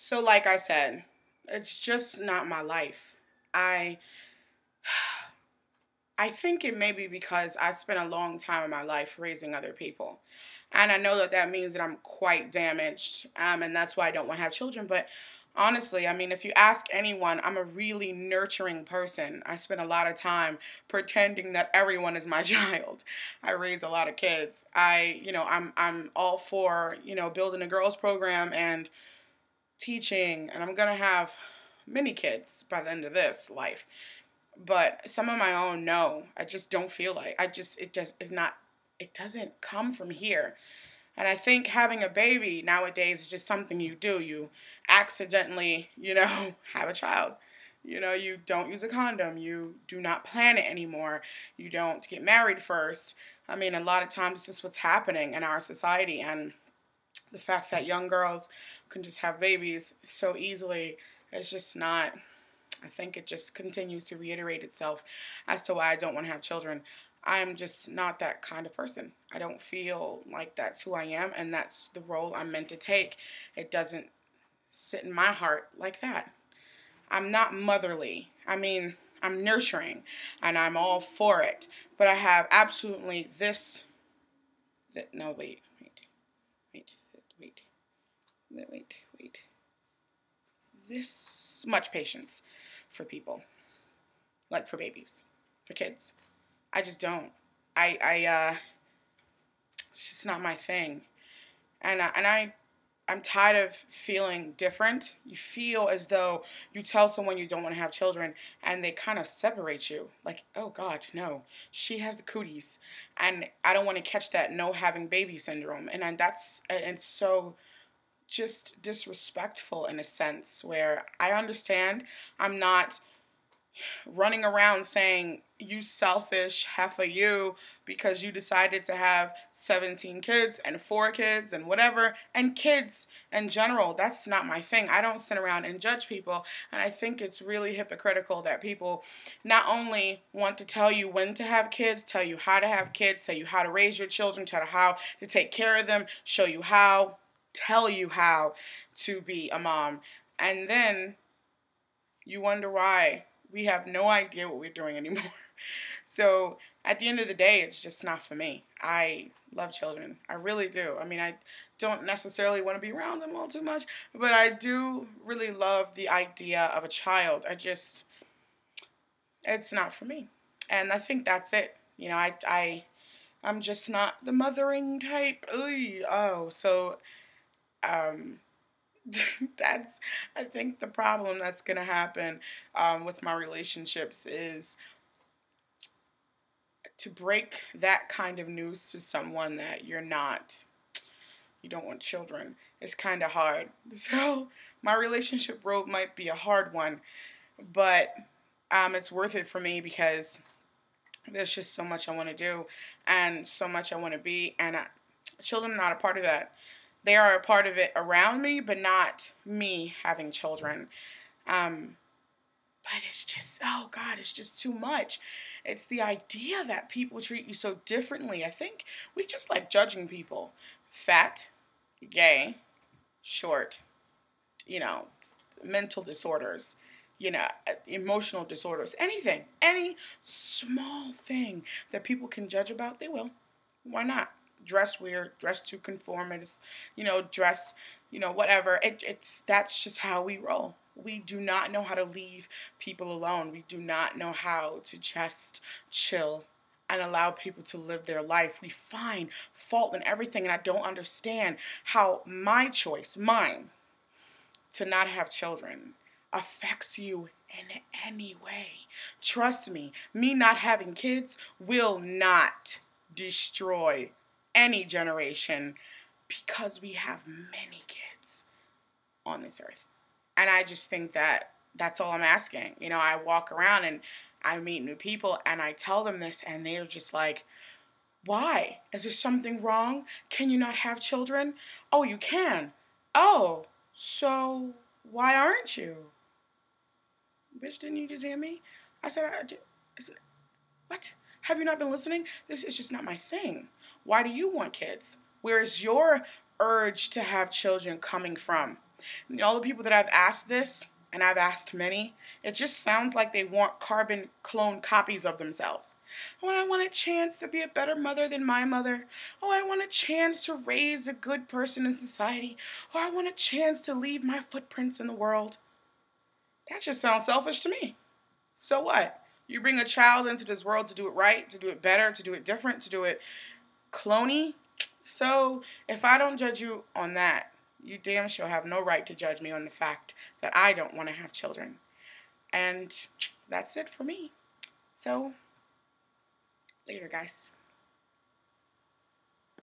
So, like I said, it's just not my life. I. I think it may be because I spent a long time in my life raising other people. And I know that that means that I'm quite damaged, um, and that's why I don't want to have children. But honestly, I mean, if you ask anyone, I'm a really nurturing person. I spend a lot of time pretending that everyone is my child. I raise a lot of kids. I, you know, I'm I'm all for, you know, building a girls program and teaching, and I'm going to have many kids by the end of this life. But some of my own no. I just don't feel like I just it just is not it doesn't come from here. And I think having a baby nowadays is just something you do. You accidentally, you know, have a child. You know, you don't use a condom. You do not plan it anymore. You don't get married first. I mean, a lot of times this is what's happening in our society. And the fact that young girls can just have babies so easily is just not. I think it just continues to reiterate itself as to why I don't want to have children. I'm just not that kind of person. I don't feel like that's who I am and that's the role I'm meant to take. It doesn't sit in my heart like that. I'm not motherly. I mean, I'm nurturing and I'm all for it. But I have absolutely this. No, wait, wait, wait, wait. This much patience for people, like for babies, for kids. I just don't. I I uh it's just not my thing. And I, and I I'm tired of feeling different. You feel as though you tell someone you don't want to have children and they kind of separate you. Like, oh God, no, she has the cooties. And I don't want to catch that no having baby syndrome. And, and that's, and so just disrespectful in a sense where I understand I'm not running around saying you selfish half of you because you decided to have 17 kids and four kids and whatever and kids in general. That's not my thing. I don't sit around and judge people and i think it's really hypocritical that people not only want to tell you when to have kids tell you how to have kids tell you how to raise your children tell you how to take care of them show you how tell you how to be a mom and then you wonder why we have no idea what we're doing anymore. So at the end of the day, it's just not for me. I love children. I really do. I mean, I don't necessarily want to be around them all too much, but I do really love the idea of a child. I just, it's not for me. And I think that's it. You know, I, I, I'm just not the mothering type. Oy, oh, so, um, that's I think the problem that's gonna happen um, with my relationships is to break that kind of news to someone that you're not you don't want children it's kind of hard. So my relationship road might be a hard one, but um, it's worth it for me because there's just so much I want to do and so much I want to be, and I, children are not a part of that they are a part of it around me, but not me having children. Um, but it's just, oh God, it's just too much. It's the idea that people treat you so differently. I think we just like judging people. Fat, gay, short, you know, mental disorders, you know, emotional disorders, anything, any small thing that people can judge about, they will. Why not? Dress weird, dress to conform, it's, you know, dress, you know, whatever. It, it's that's just how we roll. We do not know how to leave people alone. We do not know how to just chill and allow people to live their life. We find fault in everything, and I don't understand how my choice, mine, to not have children affects you in any way. Trust me, me not having kids will not destroy any generation because we have many kids on this earth. And I just think that that's all I'm asking. You know, I walk around and I meet new people and I tell them this and they're just like, why? Is there something wrong? Can you not have children? Oh, you can. Oh, so why aren't you? Bitch, didn't you just hear me? I said, I, I said what? Have you not been listening? This is just not my thing. Why do you want kids? Where is your urge to have children coming from? And all the people that I've asked this, and I've asked many, it just sounds like they want carbon clone copies of themselves. Oh, I want a chance to be a better mother than my mother. Oh, I want a chance to raise a good person in society. Or I want a chance to leave my footprints in the world. That just sounds selfish to me. So what? You bring a child into this world to do it right, to do it better, to do it different, to do it cloney. So if I don't judge you on that, you damn sure have no right to judge me on the fact that I don't want to have children. And that's it for me. So, later, guys.